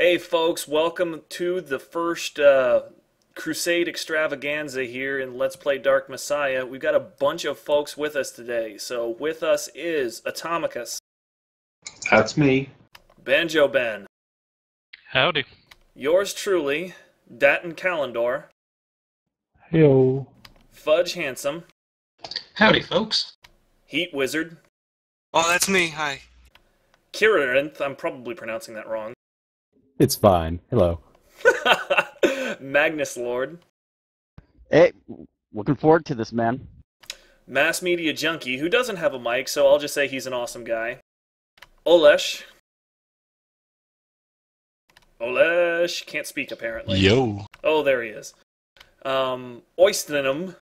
Hey, folks, welcome to the first uh, Crusade extravaganza here in Let's Play Dark Messiah. We've got a bunch of folks with us today. So, with us is Atomicus, That's me. Banjo Ben, Howdy. yours truly, Datton Kalendor, Yo. Fudge Handsome, Howdy, folks. Heat Wizard, Oh, that's me. Hi. Kirarinth, I'm probably pronouncing that wrong, It's fine. Hello. Magnus Lord, Hey, looking forward to this, man. Mass Media Junkie, who doesn't have a mic, so I'll just say he's an awesome guy. Olesh. Olesh can't speak apparently. Yo. Oh, there he is. Um, Oystenum,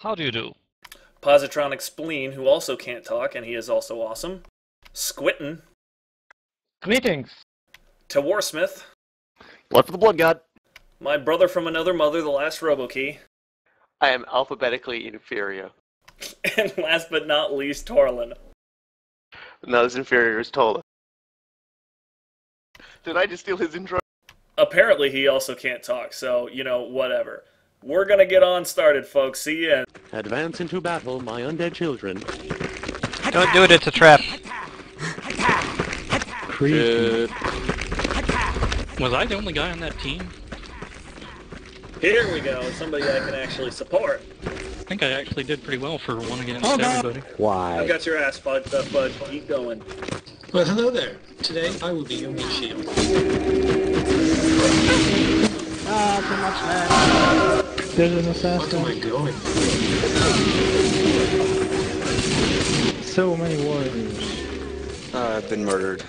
How do you do? Positronic Spleen, who also can't talk, and he is also awesome. Squitten, Greetings. Tawarsmith, Blood for the blood god. my brother from another mother, the last Robokey, I am alphabetically inferior. and last but not least, Torlon. Not as inferior as Tola. Did I just steal his intro? Apparently, he also can't talk, so, you know, whatever. We're gonna get on started, folks. See ya. Advance into battle, my undead children. Don't do it, it's a trap. Creepy. Uh, Was I the only guy on that team? Here we go. Somebody I can actually support. I think I actually did pretty well for one against everybody. I've Why? got your ass, Fudge. Uh, Fudge. Keep going. Well, hello there. Today I will be your meat shield. Ah, too much lag. There's an assassin. What am. I going? So many warriors. Uh, I've been murdered.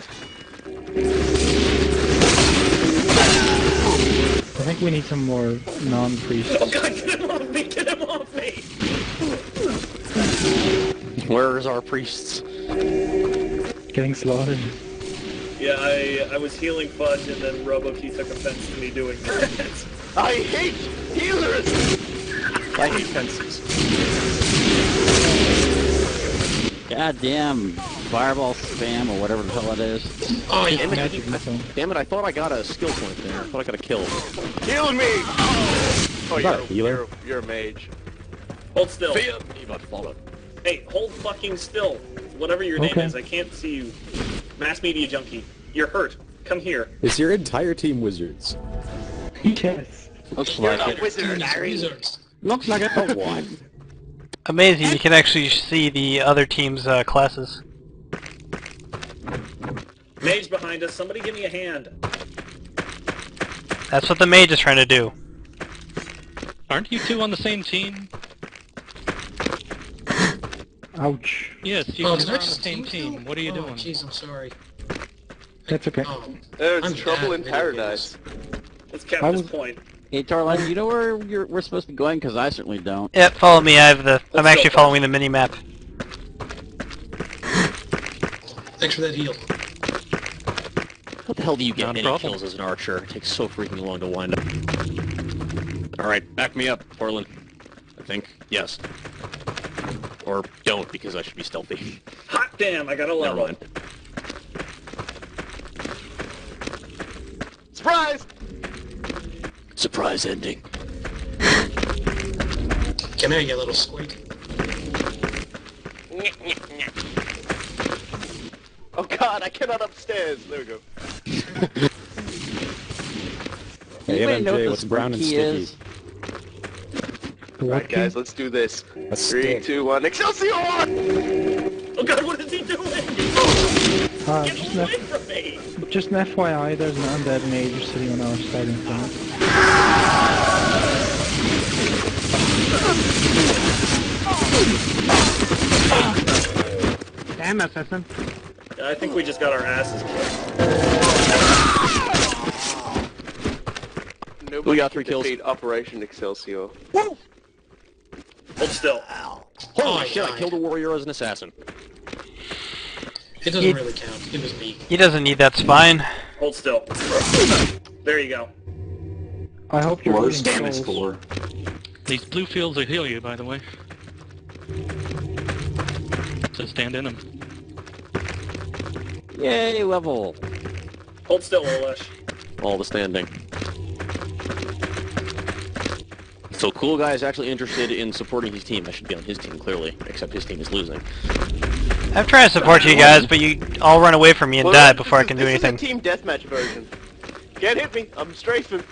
I think we need some more non-priests. Oh God! Get him off me! Get him off me! Where's our priests? Getting slaughtered. Yeah, I I was healing Fudge, and then Robokey took offense to me doing that. I hate healers! I hate fences. Goddamn fireball spam or whatever the hell it is. Oh, yeah. Damn it, Magic missile. damn it, I thought I got a skill point there. I thought I got a kill. Heal me! Oh, Is that you're, a healer? you're, you're a mage. hold still. You about to follow. Hey, hold fucking still. Whatever your name is, I can't see you. Mass media junkie. You're hurt. Come here. Is your entire team wizards? Yes. Looks You're like a it. wizard, Wizards, Harry! wizards. Looks like it. Oh, what? Amazing, you can actually see the other team's uh, classes. Mage behind us. Somebody give me a hand. That's what the mage is trying to do. Aren't you two on the same team? Ouch. Yes, you Oh, two did are I on the same team team. What are you oh, doing? jeez, I'm sorry. That's okay. Oh, There's I'm trouble in paradise. Let's cap this was- point. Hey, Tarline, you know where you're, we're supposed to be going? Because I certainly don't. Yep, follow me, I have the... I'm actually go. following the mini-map. Thanks for that heal. What the hell do you get Not a any problem. kills as an archer? It takes so freaking long to wind up. Alright, back me up, Portland. I think. Yes. Or don't, because I should be stealthy. Hot damn! I got a Never level. mind. Surprise! Surprise ending. Come here, you little squeak. Oh god, I cannot upstairs. There we go. Hey, Anybody know what MMJ, the what's brown and key sticky? is? Alright guys, let's do this. A Three, stick. two, one, Excelsior! Oh God! What is he doing? Ah, Get just, away an from me! Just an FYI, there's an undead mage sitting on our starting point. Damn assassin. Yeah, I think we just got our asses kicked. Nobody We got three kills. Operation Excelsior. Hold still. Ow. Holy Oh, shit, I killed a warrior as an assassin. It doesn't He- really count. It was me. He doesn't need that spine. Hold still. There you go. I hope you're Worst eating damage souls. score. These blue fields will heal you, by the way. So stand in them. Yay, level. Hold still, Olesh. All the standing. So cool guy is actually interested in supporting his team. I should be on his team clearly, except his team is losing. I'm trying to support you guys, but you all run away from me and Well, die this before I is- can do this anything. is a team deathmatch version. Can't hit me. I'm strafing.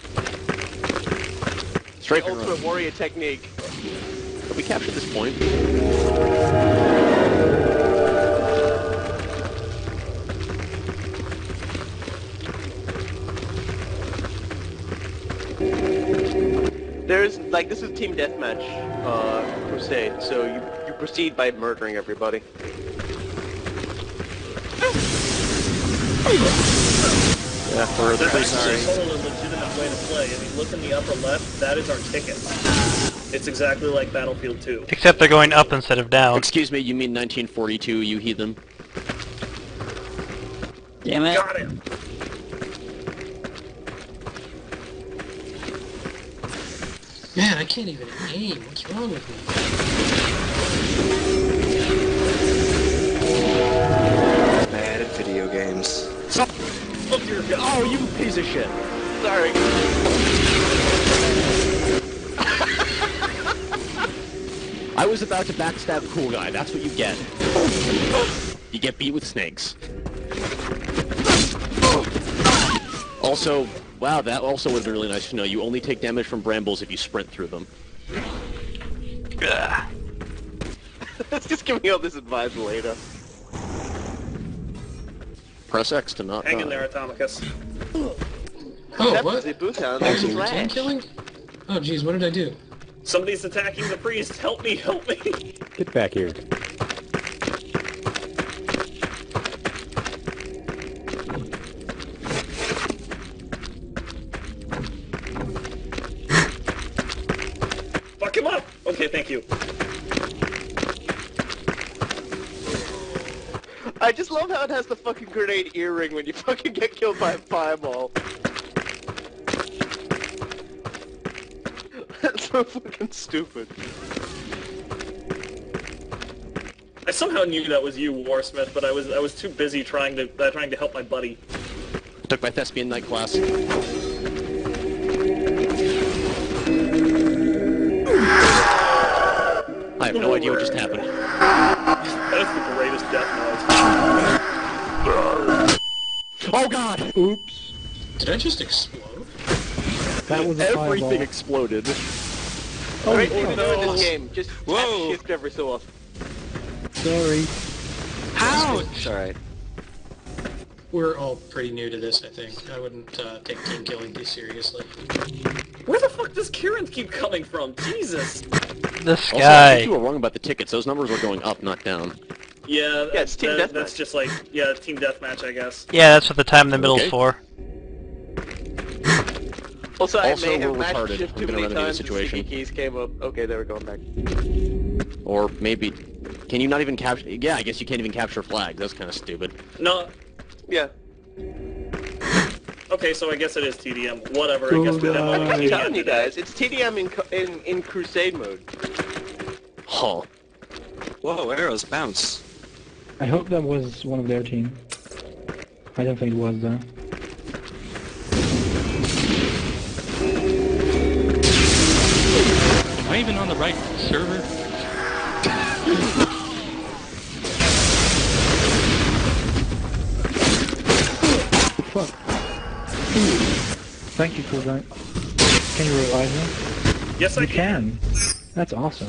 Strafe the and run. ultimate warrior technique. Have we captured this point? Like this is team deathmatch uh, crusade. So you you proceed by murdering everybody. Yeah, for the There's sorry. actually a totally legitimate way to play. I mean, look in the upper left. That is our ticket. It's exactly like Battlefield 2. Except they're going up instead of down. Excuse me, you mean 1942, you heathen? Damn it. Got him. Man, I can't even aim. What's wrong with me? Mad at video games. Oh dear God. Oh, you piece of shit! Sorry. I was about to backstab cool guy, that's what you get. You get beat with snakes. Also, wow, that also would have been really nice to know. You only take damage from brambles if you sprint through them. Let's just give me all this advice later. Press X to not Hang die. in there, Atomicus. Oh, That what? was a boot sound. Oh, That's team killing? Oh, jeez, what did I do? Somebody's attacking the priest. Help me, help me. Get back here. Fuck him up. Okay, thank you. I just love how it has the fucking grenade earring when you fucking get killed by a fireball. That's so fucking stupid. I somehow knew that was you, Warsmith, but I was I was too busy trying to uh, trying to help my buddy. Took my thespian night class. I have no idea what just happened. That is the greatest death noise. Oh god! Oops. Did I just explode? That was a Everything fireball. exploded. Oh, Alright, thing to do in this game, just Whoa. shift every so often. sorry. It's alright. We're all pretty new to this, I think. I wouldn't uh, take team killing too seriously. Where the fuck does Kieran keep coming from? Jesus. This Also, I think you were wrong about the tickets. Those numbers were going up, not down. Yeah, Yeah, it's team that- deathmatch. That's just like yeah, team deathmatch, I guess. Yeah, that's what the time in the middle's Okay. for. Also, I Also, may have we're matched retarded. shift I'm too gonna many remedy the times situation. sticky keys came up. Okay, they were going back. Or maybe... Can you not even capture... Yeah, I guess you can't even capture flags. That's kind of stupid. No. Yeah. Okay, so I guess it is TDM. Whatever. I guess we have all Cool I'm telling you guys, it's TDM in, in, in Crusade mode. Huh. Whoa, arrows bounce. I hope that was one of their team. I don't think it was though. Am I even on the right server? Fuck. Thank you, cool guy. Can you revive me? Yes, I can. can. That's awesome.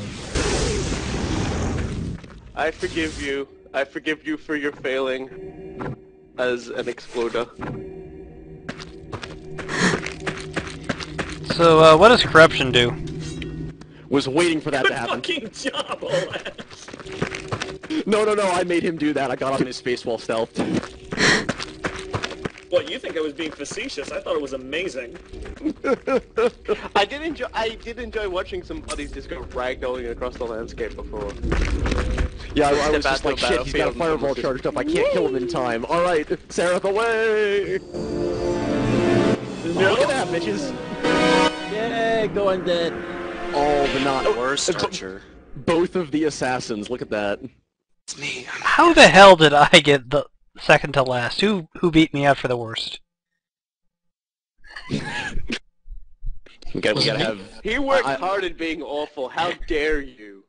I forgive you. I forgive you for your failing as an exploder. So, uh, what does corruption do? Was waiting for that Good to happen. fucking job, Olesh. No, no, no, I made him do that. I got up in his face while stealthed. What, you think I was being facetious? I thought it was amazing. I did enjoy. I did enjoy watching some buddies just go ragdolling across the landscape before. Yeah, I, I was just like, shit, he's got a fireball charged up. I can't kill him in time. All right, Seraph away! Look at that, bitches. Yay, go undead. All the not Worst uh, Archer. both of the assassins. Look at that. It's me. I'm How the hell did I get the second to last? Who who beat me out for the worst? We gotta, we gotta have. He worked I- hard at being awful. How dare you?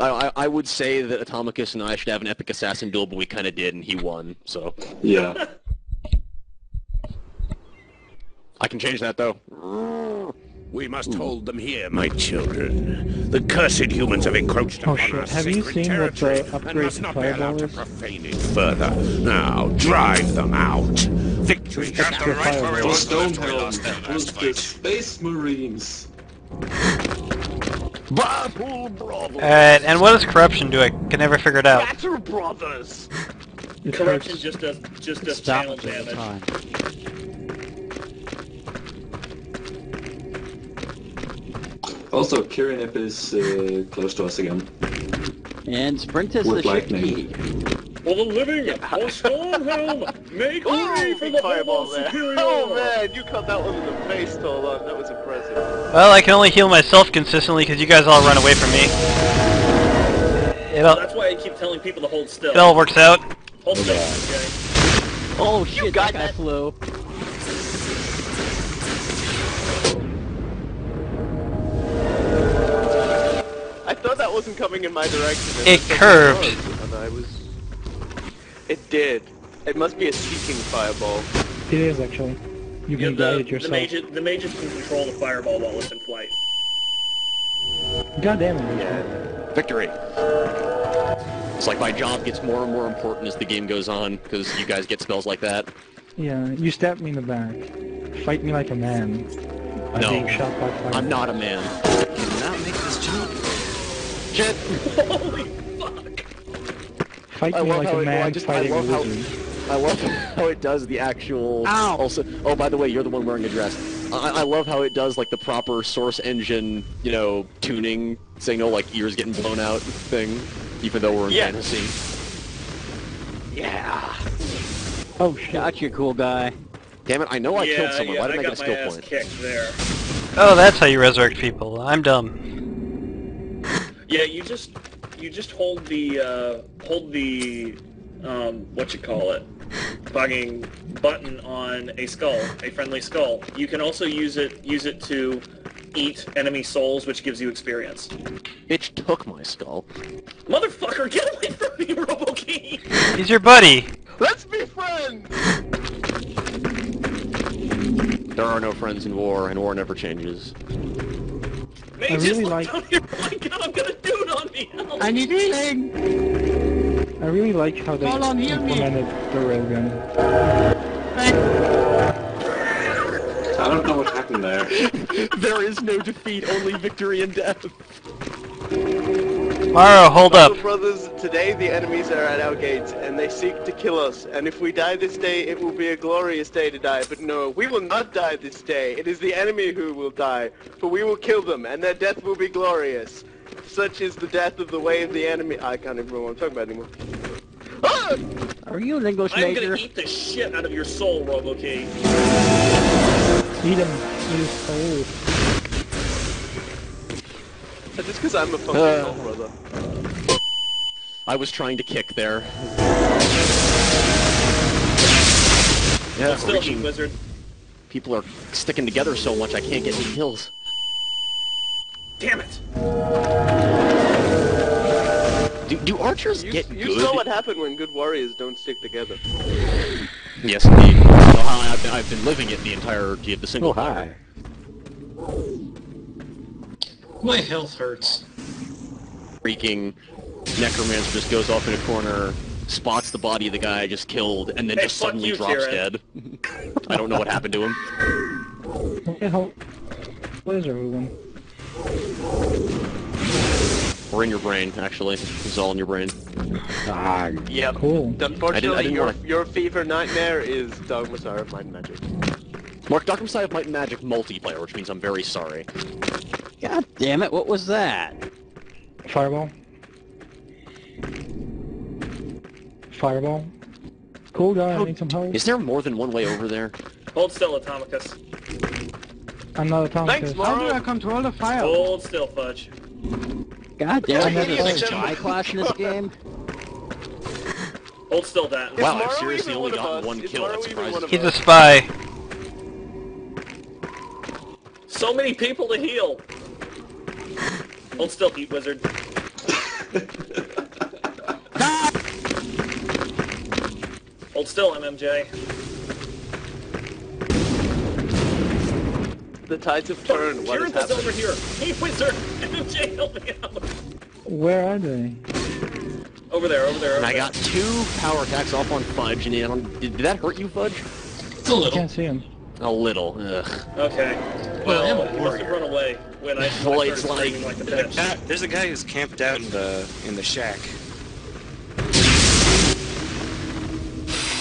I, I, I would say that Atomicus and I should have an epic assassin duel, but we kind of did, and he won. So Yeah. I can change that though. We must hold them here, my children. The cursed humans have encroached Oh, upon shit. our Have you sacred seen the territory and upgrade must to not be allowed to profane it further. Now, drive them out. Victory has the right Fireball. for For us. Stonehelm, was the Space Marines. Alright, uh, and what does corruption do? I can never figure it out. Batter Brothers! Corruption hurts. just does just does Stop channel it all damage. Also, Kirinip is uh, close to us again. And Sprint is With the ship lightning. key. For the living of Stonehelm, make way for the Fireball Homo there. Superior! Oh man, you caught that one in the face, Tolan. That was impressive. Well, I can only heal myself consistently because you guys all run away from me. It all, That's why I keep telling people to hold still. it all works out. Hold still, okay? Oh shit, got that guy that. flew. I thought that wasn't coming in my direction. It looked like curved. was, And I was... It did. It must be a seeking fireball. It is actually. You Yeah, can guide the, it the, yourself. mages, the mages can control the fireball while it's in flight. God damn it. Victory. It's like my job gets more and more important as the game goes on because you guys get spells like that. Yeah, you stabbed me in the back. Fight me like a man. By No. being shot by fire. I'm not a man. Shit. Holy fuck! Fight I me love like how a it- well, I man just- I fighting a love how- I love how it does the actual. Ow. Also, oh, by the way, you're the one wearing a dress. I, I love how it does like the proper source engine, you know, tuning signal, like ears getting blown out thing, even though we're in Yeah. fantasy. Yeah. Oh shit. Gotcha, cool guy. Damn it! I know I yeah, killed someone. yeah, Why didn't I, got get a skill point? there. Oh, that's how you resurrect people. I'm dumb. Yeah, you just you just hold the uh, hold the um, what you call it, fucking button on a skull, a friendly skull. You can also use it use it to eat enemy souls, which gives you experience. Bitch took my skull. Motherfucker, get away from me, Robokey! He's your buddy. Let's be friends! There are no friends in war, and war never changes. Mate, I really like- down here. Oh my god, I'm gonna do it on me. Help. I need healing! I really like how they Hold on, heal me. implemented the railgun. I don't know what happened there. there is no defeat, only victory and death. Maro, hold up. Brothers, today the enemies are at our gates, and they seek to kill us. And if we die this day, it will be a glorious day to die. But no, we will not die this day. It is the enemy who will die, for we will kill them, and their death will be glorious. Such is the death of the way of the enemy. I can't even remember what I'm talking about anymore. Ah! Are you an English I'm major? gonna eat the shit out of your soul, Robokey. Eat him. Eat his soul. Just because I'm a fucking Uh. brother. I was trying to kick there. Yeah, Hold still, you reaching- wizard. people are sticking together so much I can't get any kills. Damn it. Do, do archers You, get you good? You saw what happened when good warriors don't stick together. Yes, indeed. So how I've been, I've been living it the entirety of the single Oh, hi. My health hurts. freaking necromancer just goes off in a corner, spots the body of the guy I just killed, and then Hey, just suddenly you, drops Kieran. dead. I don't know what happened to him. Okay, hold. What is everyone? Or in your brain, actually. It's all in your brain. Ah, Yep. Cool. Unfortunately, didn't your wanna- your fever nightmare is Dog Messiah of Mind Magic. Mark Dark Messiah of Might and Magic multiplayer, which means I'm very sorry. God damn it, what was that? Fireball. Fireball. Cool guy, I need some help. Is there more than one way over there? Hold still, Atomicus. I'm not a Thanks, Tomicus. Maro. control the fire? Hold still, Fudge. God damn it, never is a said- spy clash in this game? Hold still, that. Wow, I've seriously only one of gotten us? one kill, Maro that's even surprising. He's a spy. So many people to heal. Hold still, Heat Wizard. Hold still, MMJ. The tides have turned. What has Kirith is over here. Heat Wizard. MMJ, help me out. Where are they? Over there, over there. Over And I there. got two power attacks off on Fudge, and did, did that hurt you, Fudge? A little. I can't see him. A little. Ugh. Okay. Well, I am a he must have run away when I, Well, I it's like- like a bitch. Ah, there's a guy who's camped out in the in the shack.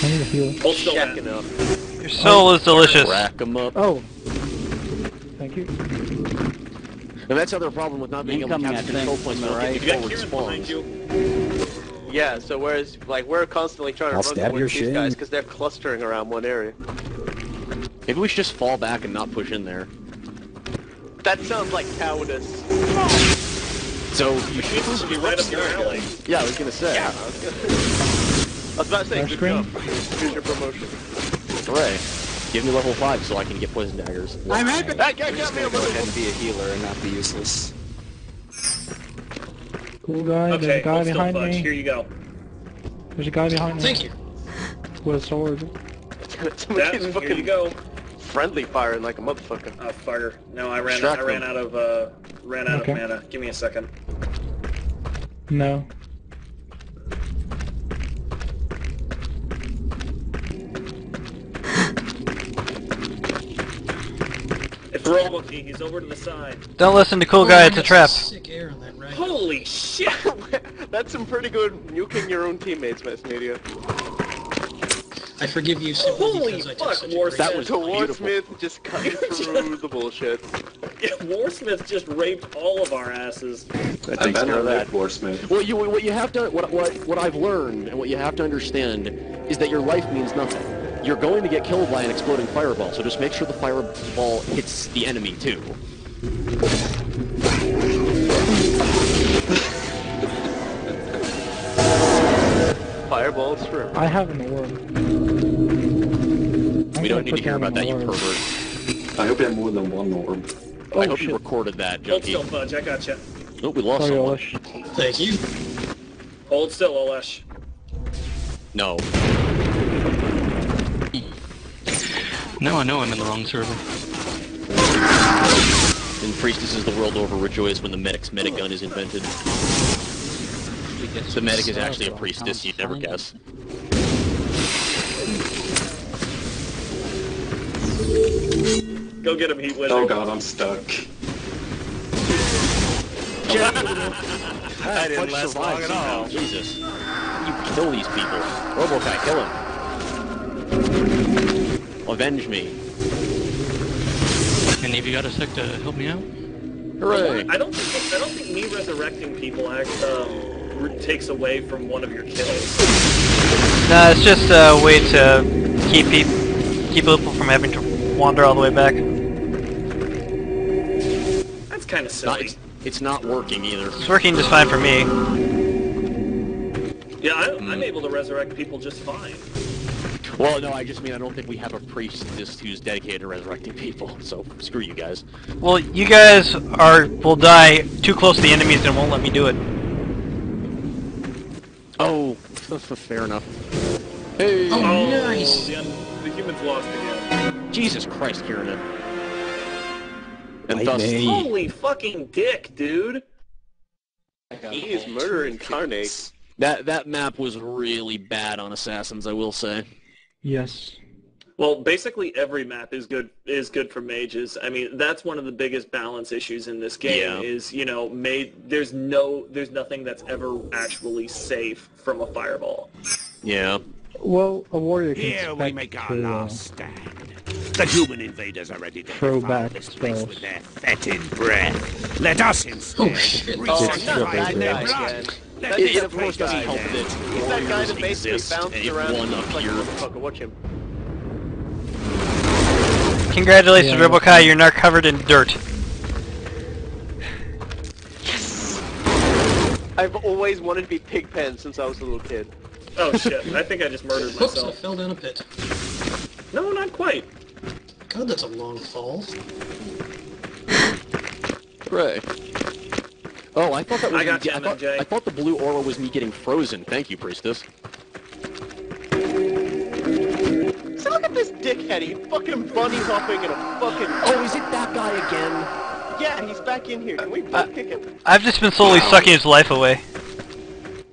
I need a heal. Hold still, man. Shacking up. Your soul is delicious. Rack 'em up. Oh. Thank you. And that's the other problem with not being able to Incoming, capture I control points am right? You getting got forward spawns. Yeah, so whereas, like, we're constantly trying to I'll run stab towards these shin. guys because they're clustering around one area. Maybe we should just fall back and not push in there. That sounds like cowardice. So you should. should be right up your alley. Yeah, I was gonna say. I was, gonna... I was about to say, Flash good screen? job. Here's your promotion. Hooray. Give me level 5 so I can get poison daggers. I'm happy. That guy I'm got me a gonna go ahead and be a healer and not be useless. Cool guy. okay, There's a guy behind Fudge. me. Here you go. There's a guy behind me. Thank you. With a sword. That, Somebody's here you go. Friendly firing like a motherfucker. Oh, fire. No, I ran, Distract I ran them. out of, uh, ran out Okay. of mana. Give me a second. No. It's Robokey. He's over to the side. Don't listen to cool Oh, guy, I it's a trap. Sick air on that right. Holy shit! That's some pretty good nuking your own teammates, Mass Media. I forgive you simply Holy because I took fuck, such a War great That Smith. was To beautiful. Warsmith just cutting through the bullshit. Yeah, Warsmith just raped all of our asses. That I takes bet care of I that, Warsmith. Well, you what you have to what what what I've learned and what you have to understand is that your life means nothing. You're going to get killed by an exploding fireball, so just make sure the fireball hits the enemy too. Fireball shrimp. I have an orb. I'm we don't need to hear about that, you pervert. I hope you have more than one orb. Oh, I hope oh, shit. you recorded that, Hold Junkie. still, Fudge. I gotcha. Oh, we lost Sorry, someone. Olesh. Thank you. Hold still, Olesh. No. Now I know I'm in the wrong server. And Priestesses the world over rejoice when the medic's medigun is invented. The medic is actually a priestess, you'd never guess. Go get him, Heat Wizard. Oh god, I'm stuck. That didn't last long at all. Jesus. You kill these people. Robokai, kill him. Avenge me. Any of you got a sec to help me out? Hooray! I don't think I don't think me resurrecting people act, um, re- takes away from one of your kills. Nah, it's just a way to keep peop keep people from having to wander all the way back. That's kind of silly. it's, it's not working either. It's working just fine for me. Yeah, I, I'm able to resurrect people just fine. Well, no, I just mean I don't think we have a priestess who's dedicated to resurrecting people, so screw you guys. Well, you guys are will die too close to the enemies and won't let me do it. Oh, fair enough. Hey! Oh, Oh, nice. The, the humans lost again. Jesus Christ, Kieran. And Bite thus, me. Holy fucking dick, dude! He is murder incarnate. that that map was really bad on Assassins, I will say. Yes. Well, basically every map is good is good for mages. I mean, that's one of the biggest balance issues in this game Yeah. is, you know, mage there's no there's nothing that's ever actually safe from a fireball. Yeah. Well, a warrior can Here we make our to, uh, last stand. The human invaders are ready to Throw back this place with their fetid breath. Let us instead Oh, shit. reach Oh, out not that find their guy blood. again. Let That the is a first help there. that He's that guy that warriors basically exist, bounces and around like a appeared. motherfucker. Watch him. Congratulations, Yeah. Robokai, you're now covered in dirt. Yes! I've always wanted to be Pigpen since I was a little kid. Oh shit, I think I just murdered Oops, I fell down a pit. No, not quite. God, that's a long fall. Cray. Oh, I thought that was I got me, you, I, thought, I thought the blue aura was me getting frozen. Thank you, priestess. So look at this dickhead. He fucking bunny hopping in a fucking. Oh, is it that guy again? Yeah, he's back in here. Can we Uh, kick him? I've just been slowly sucking his life away.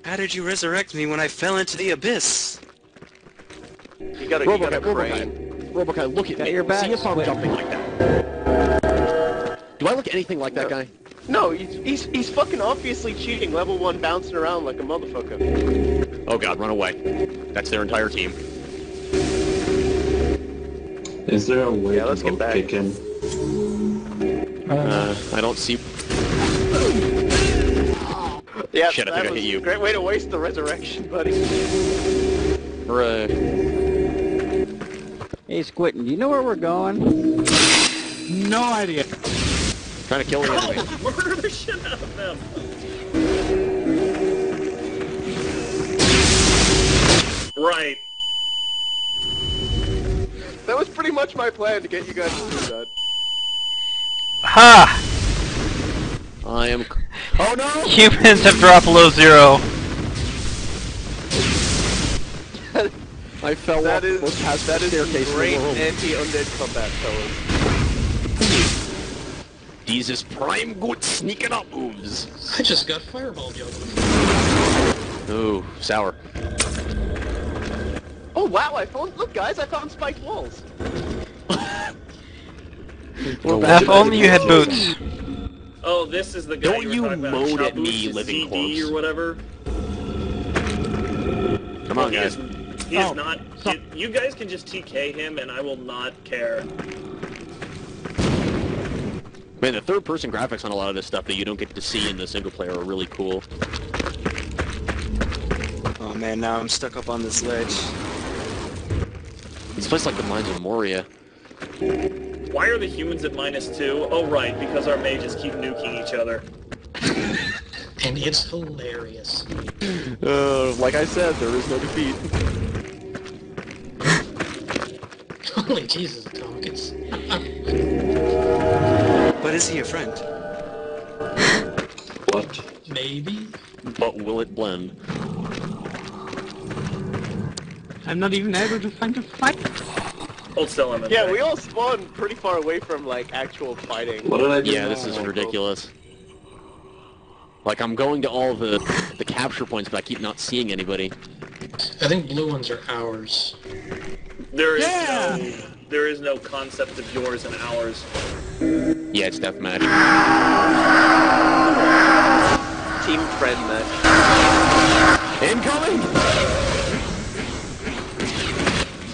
How did you resurrect me when I fell into the abyss? You gotta, you gotta Robokai, pray. Robokai, Robokai, look at Got me. your back See if I'm jumping like that. Do I look anything like that guy? No, he's, he's he's fucking obviously cheating. Level one, bouncing around like a motherfucker. Oh god, run away. That's their entire team. Is there a way Yeah, let's to get back. kick him? I don't. Uh, I don't see... Yeah, Shit, I that think I hit you. Great way to waste the resurrection, buddy. Hooray. Hey, Squitten, do you know where we're going? No idea. Trying to kill the enemy. Murder the shit out of them. Right. That was pretty much my plan to get you guys to do that. Ha! I am... Oh no! Humans have dropped below zero. I fell That off is the most past that is staircase in great the world. anti-undead combat, fellas. Jesus prime good sneaking up moves. I just got fireball jumped. Ooh, sour. Oh wow! I found look, guys, I found spiked walls. If only you had boots. Oh, this is the guy Don't you were you talking about. moan at me, living CD corpse. or whatever. Come on, he guys. is, he is Oh, not. stop. it- you guys can just TK him, and I will not care. Man, the third-person graphics on a lot of this stuff that you don't get to see in the single player are really cool. Oh man, now I'm stuck up on this ledge. It's places like the Mines of Moria. Why are the humans at minus two? Oh, right, because our mages keep nuking each other. And it's hilarious. Uh, like I said, there is no defeat. Holy Jesus, Tompkins. But is he a friend? What? Maybe? But will it blend? I'm not even able to find a fight. Hold still, Emmett. Yeah, we all spawned pretty far away from like actual fighting. What did I do? Yeah, this is ridiculous. Like, I'm going to all the the capture points, but I keep not seeing anybody. I think blue ones are ours. There is Yeah! no, there is no concept of yours and ours. Yeah, it's deathmatch. Team friend match. Incoming!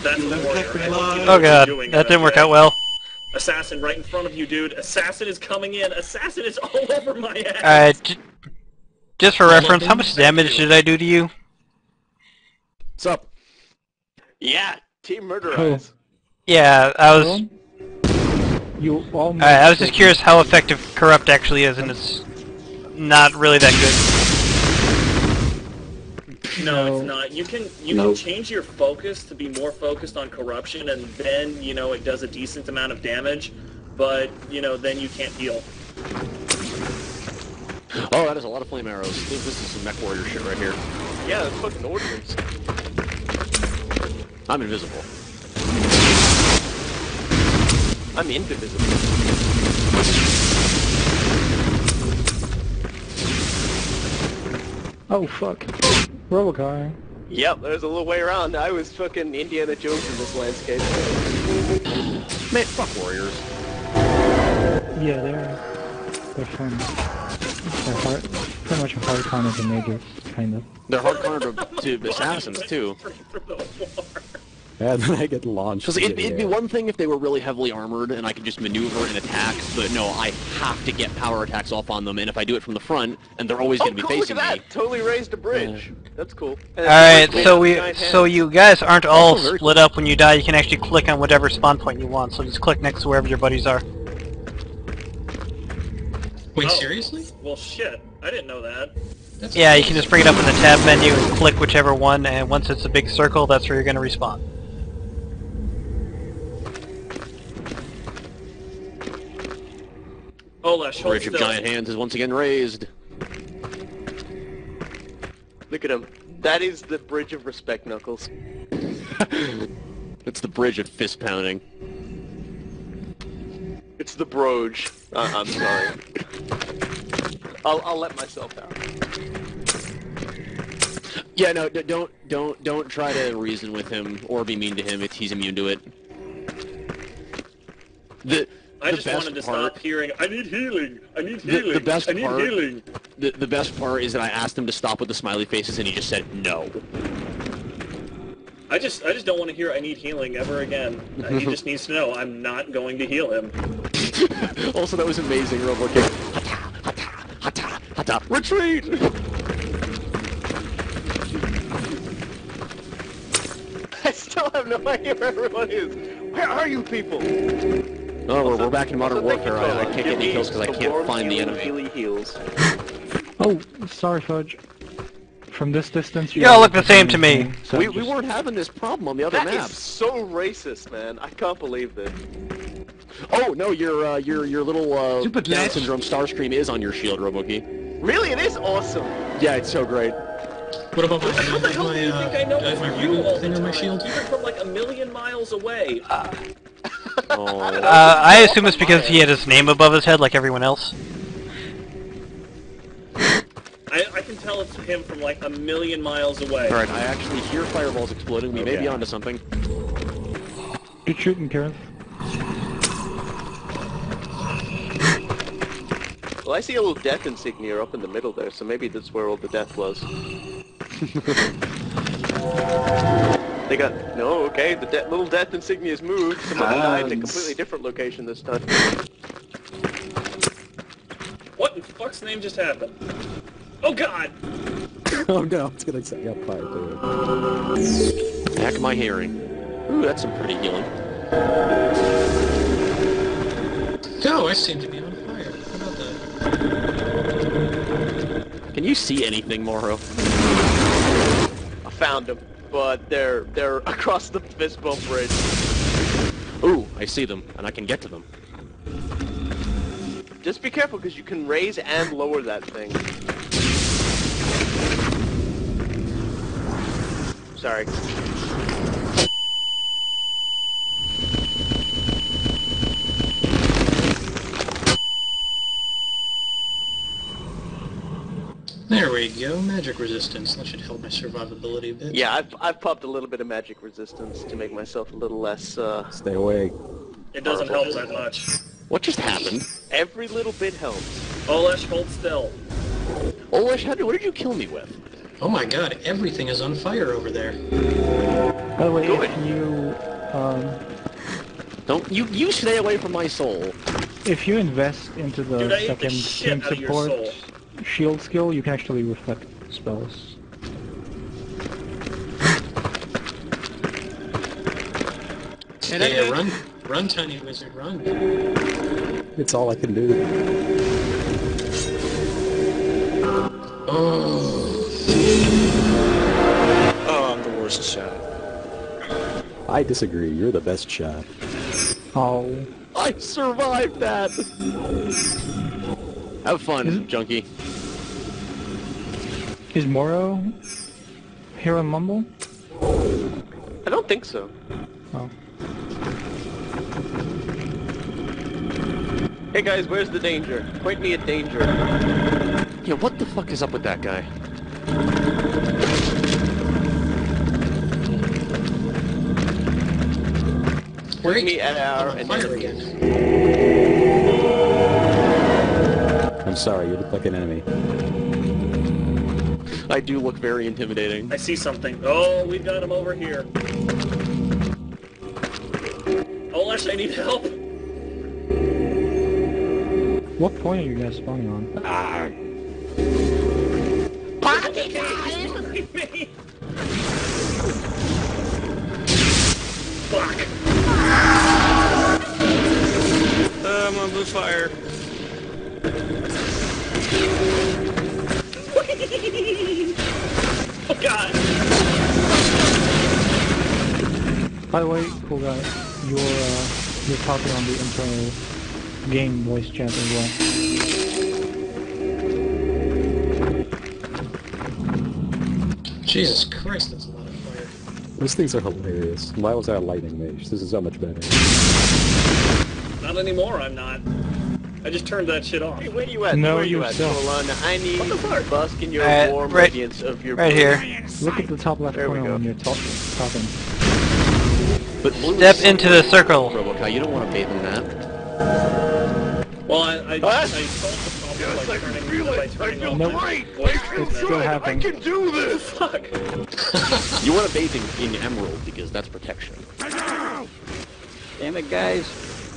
That's the warrior. and what you Oh god, doing, that didn't work out well. Assassin right in front of you, dude. Assassin is coming in. Assassin is all over my ass. Alright, j- just for reference, how much damage did I do to you? What's up? Yeah, team murder Oh. eyes. Yeah, I was... You almost. Alright, I was just curious how effective Corrupt actually is, and it's not really that good. No, it's not. You can you No. can change your focus to be more focused on corruption, and then you know it does a decent amount of damage. But you know then you can't heal. Oh, that is a lot of flame arrows. This, this is some mech warrior shit right here. Yeah, that's fucking ordnance. I'm invisible. I'm indivisible. Oh fuck. Robocar. Yep, there's a little way around. I was fucking Indiana Jones in this landscape. Man, fuck warriors. Yeah, they're they're fun. They're hard, pretty much a hard con as a major, kind of. They're hard counter to, to assassins too. And then I get launched. Because it'd, it'd be one thing if they were really heavily armored and I could just maneuver and attack, but no, I have to get power attacks off on them, and if I do it from the front, and they're always Oh, going to be cool, look facing at me. that! Totally raised a bridge. That's cool. Alright, made so we so you guys aren't all very split up when you die. You can actually click on whatever spawn point you want. So just click next to wherever your buddies are. Wait, Oh. seriously? Well, shit. I didn't know that. That's Yeah, you can just bring it up in the tab menu and click whichever one, and once it's a big circle, that's where you're going to respawn. Olesh, hold Bridge of still. Giant Hands is once again raised. Look at him. That is the bridge of respect, Knuckles. It's the bridge of fist pounding. It's the broge. Uh, I'm sorry. I'll, I'll let myself out. Yeah, no, don't, don't, don't try to reason with him or be mean to him if he's immune to it. The, I the just best wanted to part, stop hearing, I need healing, I need the, healing, the best I need part, healing. The, the best part is that I asked him to stop with the smiley faces and he just said no. I just, I just don't want to hear I need healing ever again. Uh, he just needs to know I'm not going to heal him. also, that was amazing, Robo Kick. Hata, hata, hata, hata, retreat! I still have no idea where everyone is. Where are you people? Oh, we're, we're back in Modern Also, thank you Warfare. I, I can't get any kills because I can't find the enemy. Oh, sorry, Fudge. From this distance, you You all look the same to me. so We, we weren't having this problem on the other That is maps. so racist, man. I can't believe this. Oh no, your uh, your your little uh, Super Down glad. syndrome Starscream is on your shield, Roboki. Really, it is awesome. Yeah, it's so great. What about my, How the hell do my, you uh, think I know do I it's have my you all thing the on my time? shield? Even from like a million miles away. Oh. Uh, I assume it's because he had his name above his head like everyone else. I, I can tell it's him from like a million miles away. All right, I actually hear fireballs exploding. We may be Okay. onto something. Good shooting, Karen. Well, I see a little death insignia up in the middle there, so maybe that's where all the death was. they got no. Okay, the de- little death insignia insignia's moved. Someone died in a ah, completely different location this time. What in fuck's name just happened? Oh god! oh no, it's gonna set you up fire too. Heck, my hearing. Ooh, that's some pretty healing. Oh, I seem to be on fire. How about that? Can you see anything, Moro? I found them, but they're they're across the fistbump bridge. Ooh, I see them, and I can get to them. Just be careful, because you can raise and lower that thing. Sorry. There we go. Magic resistance. That should help my survivability a bit. Yeah, I've, I've popped a little bit of magic resistance to make myself a little less, uh... Stay away. It doesn't help that much. What just happened? Every little bit helps. Olesh, hold still. Olesh, how did, what did you kill me with? Oh my god, everything is on fire over there. By the way, Good. if you um, Don't you you stay away from my soul. if you invest into the Dude, I ate the second team out your support soul. Shield skill, you can actually reflect spells. Yeah, run, run, tiny wizard, run. It's all I can do. Oh, Oh, I'm the worst shot. I disagree. You're the best shot. Oh, I survived that. Have fun, junkie. Is Moro here on Mumble? I don't think so. Oh. Hey guys, where's the danger? Point me at danger. Yeah, what the fuck is up with that guy? Point me at our I'm on fire again. I'm sorry, you look like an enemy. I do look very intimidating. I see something. Oh, we've got him over here. Olesh, I need help. What point are you guys spawning on? Ah. Pocket me! Fuck. Uh, I'm on blue fire. Oh god. By the way, cool guy, you're uh, you're talking on the internal game voice chat as well. Jesus Christ, that's a lot of fire. Those things are hilarious. Why was I a lightning mage? This is so much better. Not anymore, I'm not. I just turned that shit off. Hey, where you at? No, where you you at, suck. Solana? I need to busk in your Uh, warm right- radiance of your right here. Look at the top left There we corner go. when you're talk talking. But Step into the circle. RoboKy, you don't want to bathe in that. Well, I, I, I What? solved the problem by turning, by turning off Nope. my voice. It's still happening. can do this! Fuck. You want to bathe in, in emerald because that's protection. Damn it, guys.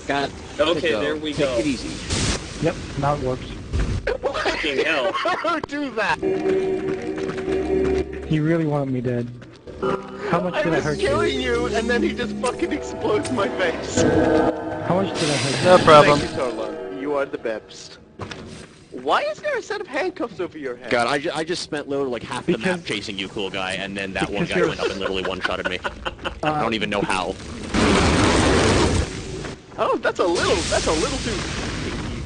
Got Okay, to go. there we Take go. it easy. Yep, now it works. Fucking hell. Don't do that! You really wanted me dead. How much I did I hurt you? I was killing you, and then he just fucking explodes my face. How much did I hurt you? No problem. Thank you, Torlon. You are the best. Why is there a set of handcuffs over your head? God, I, ju- I just spent literally like half the map chasing you, cool guy, and then that one guy you're- went up and literally one-shotted me. I Uh, don't even know how. Oh, that's a little, that's a little too...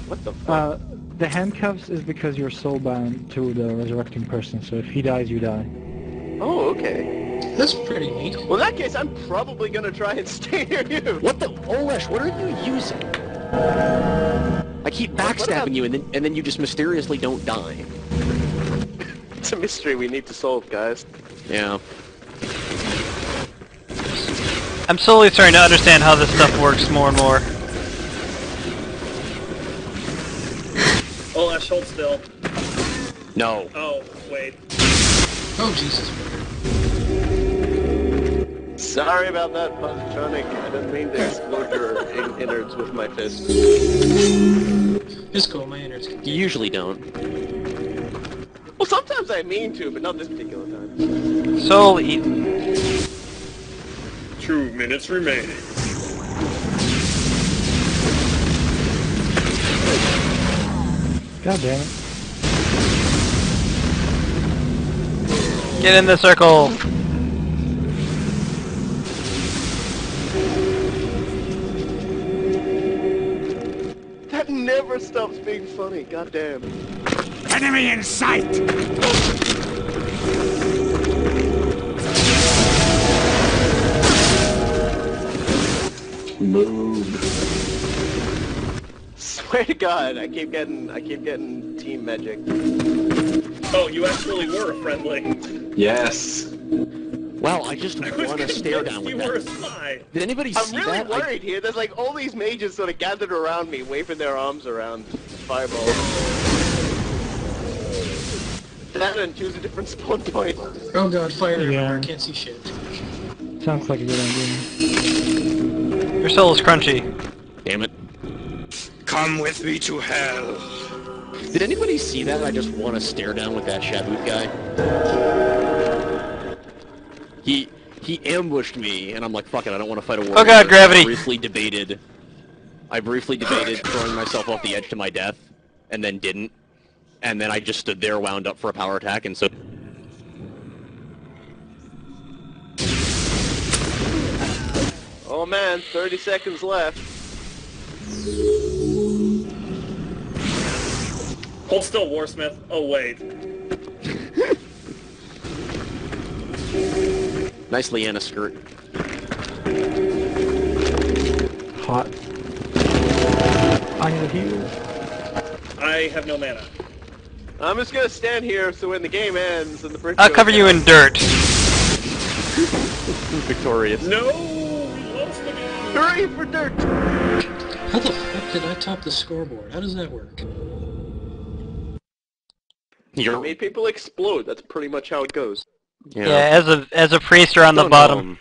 What the fuck? uh, the handcuffs is because you're soulbound to the resurrecting person, so if he dies, you die. oh, okay. That's pretty neat. Well, in that case, I'm probably gonna try and stay near you. What the? Olesh, what are you using? I keep What- what backstabbing about- you, and then and then you just mysteriously don't die. It's a mystery we need to solve, guys. Yeah. I'm slowly starting to understand how this stuff works more and more. Oh, Ash, hold still. No. Oh, wait. Oh, Jesus. Sorry about that, Positronic. I didn't mean to explode your in- innards with my fist. It's cool, my innards. You usually don't. Well, sometimes I mean to, but not this particular time. Soul eaten. Two minutes remaining. God damn it. Get in the circle. That never stops being funny. God damn. Enemy in sight! Move. Swear to God, I keep getting, I keep getting team magic. Oh, you actually were friendly. Yes. Wow, I just I want to stare down convinced with you were a that. Did anybody I'm see really that? I- worried here. There's like all these mages sort of gathered around me, waving their arms around. Fireball. That and choose a different spawn point. Oh god, fire Yeah. everywhere, can't see shit. Sounds like a good idea. Your soul is crunchy. Damn it. Come with me to hell. Did anybody see that? I just want to stare down with that Shaboot guy. He he ambushed me, and I'm like, fuck it, I don't want to fight a war. Oh god, gravity. I briefly debated. I briefly debated throwing myself off the edge to my death, and then didn't. And then I just stood there, wound up for a power attack, and so. Oh man, 30 seconds left. Hold still, Warsmith. Oh, wait. Nice Leanna skirt. Hot. I need a heal. I have no mana. I'm just gonna stand here so when the game ends and the bridge I'll goes cover you in dirt. Victorious. No! We lost the game! Hurry for dirt! How the fuck did I top the scoreboard? How does that work? You're Made people explode. That's pretty much how it goes. Yeah, as a as a priest, you're on the bottom. know him.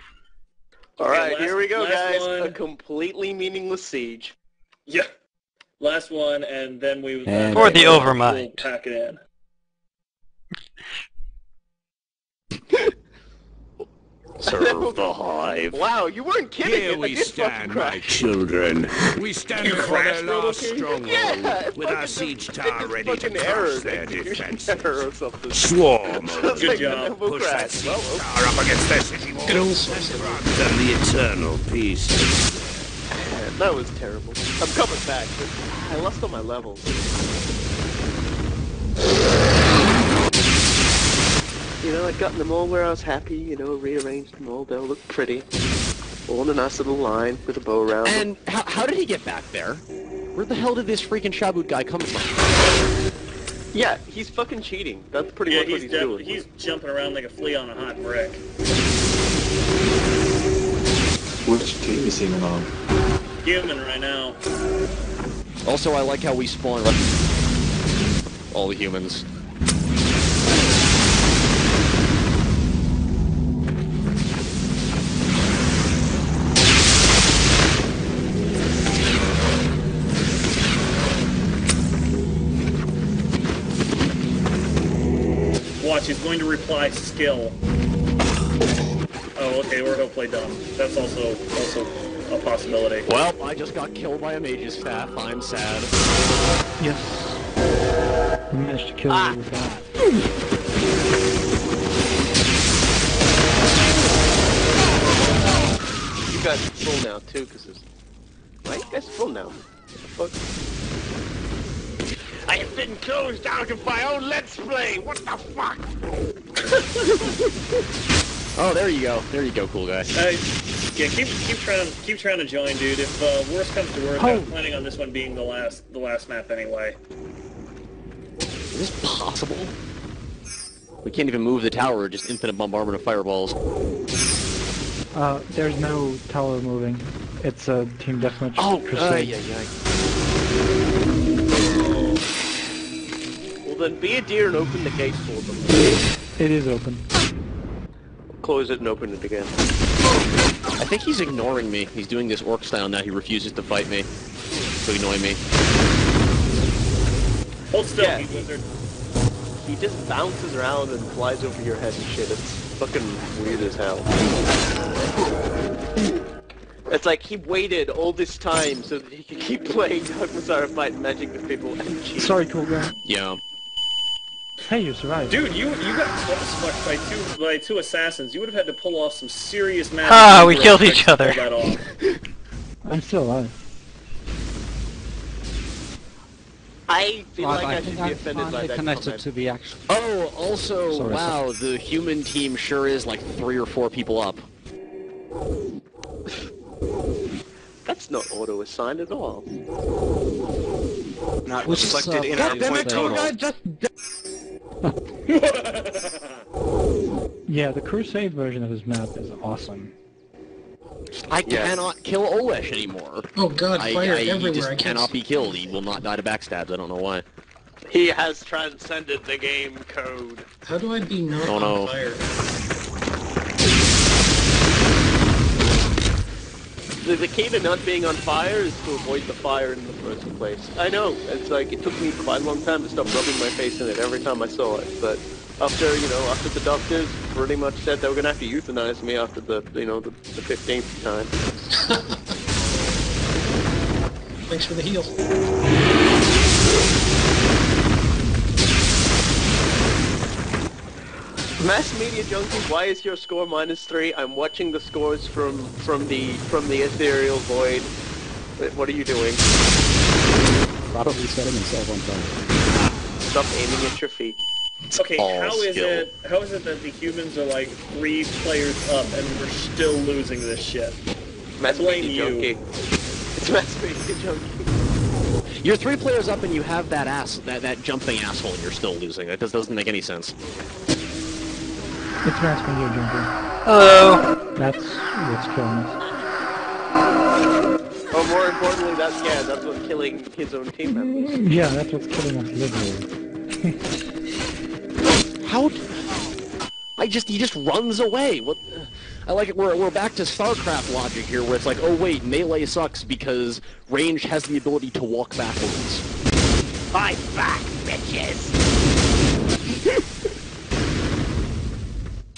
All Okay, right, last- here we go, guys. one. A completely meaningless siege. Yeah. Last one, and then we... And- uh, For the we'll overmind. pack it in. Serve the hive. Wow, you weren't kidding. Here it. We stand, my children. We stand You before crashed, their last Robo stronghold, Yeah, with our siege tower it ready to fucking error, crush their execution defense. error or something. Swarm It's over. like job. Push that crash. siege Well, okay. tower up against their city walls. Good old. And the eternal peace. that was terrible. I'm coming back, but I lost all my levels. You know, I'd gotten them all where I was happy, you know, rearranged them all, they all looked pretty. All in a nice little line with a bow around. And how, how did he get back there? Where the hell did this freaking Shabut guy come from? Yeah, he's fucking cheating. That's pretty Yeah, much what he's, he's def- doing. he's jumping around like a flea on a hot brick. Which team is he on? Human right now. Also, I like how we spawn all the humans. Going to reply skill. Oh, okay, or he'll play dumb. That's also also a possibility. Well, I just got killed by a mage's staff. I'm sad. Yes. We managed to kill ah. you with that. You guys are full now too, because it's... Why you guys full now? What the fuck? I have been closed out of my own Let's Play! What the fuck? Oh, there you go. There you go, cool guy. Uh, yeah, keep keep trying keep trying to join, dude. If uh, worst comes to worst, I'm planning on this one being the last the last map anyway. Is this possible? We can't even move the tower, just infinite bombardment of fireballs. Uh, there's no tower moving. It's a team deathmatch Oh, crusade. ay, ay, Well then, be a deer and open the gate for them. It is open. Close it and open it again. I think he's ignoring me. He's doing this orc style now. He refuses to fight me. To annoy me. Hold still, Yeah. you wizard. He just bounces around and flies over your head and shit. It's fucking weird as hell. It's like he waited all this time so that he could keep playing Dark Messiah fight magic with people and cheat. Sorry, cool guy. Yeah. Hey, you survived. Dude, you you got crossfucked by two by two assassins. You would have had to pull off some serious magic. Ah, we killed each other. pull that off. I'm still alive. I feel Right, like I I, should be offended by that connected comment. to the actual. Oh, also, Sorry, wow, the human team sure is like three or four people up. That's not auto-assigned at all. Not Which is, reflected uh, in God our damn point it, cool total. guy, just Yeah, the crusade version of this map is awesome. I cannot kill Olesh anymore. Oh god, I, fire I, he everywhere. just I can't cannot be killed. He will not die to backstabs. I don't know why. He has transcended the game code. How do I be not Oh, on no. fire? The, the key to not being on fire is to avoid the fire in the first place. I know, it's like, it took me quite a long time to stop rubbing my face in it every time I saw it, but after, you know, after the doctors pretty much said they were gonna have to euthanize me after the, you know, the, the 15th time. Thanks for the heal. Mass media junkie, why is your score minus three? I'm watching the scores from from the from the ethereal void. What are you doing? probably setting himself on fire. Stop aiming at your feet. Okay, All how is skill. it how is it that the humans are like three players up and we're still losing this shit? Mass Blame media you. junkie. It's mass media junkie. You're three players up and you have that ass, that, that jumping asshole, and you're still losing. That just doesn't make any sense. It's mass media jumping. Hello. That's what's killing us. Or more importantly, that's yeah, that's what's killing his own team members. Yeah, that's what's killing us literally. How? d- I just he just runs away. What? I like it. We're we're back to StarCraft logic here, where it's like, oh wait, melee sucks because range has the ability to walk backwards. Fight back, bitches!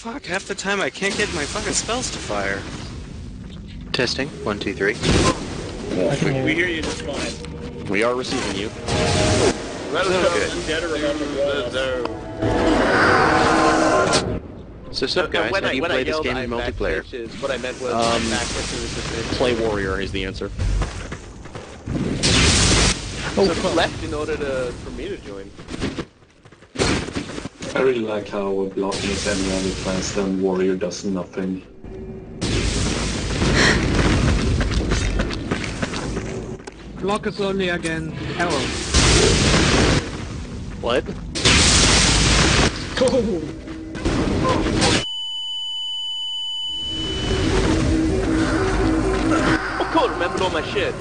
Fuck, half the time I can't get my fucking spells to fire. Testing. One, two, three. I hear We hear you just fine. We are receiving you. Let I'm dead or about to. So, sup, No, guys? when How I, do you when play I this game in multiplayer? bitches, what I meant was Um, I'm back bitches is the Play warrior is the answer. So left in order to for me to join. I really like how blocking is any other class than warrior does nothing. Block us only again. Arrow. What? Oh cool, remember all my shit.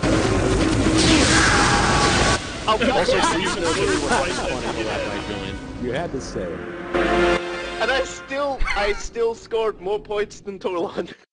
Oh, Also, please know that we were You had to say and I still, I still scored more points than Torlon.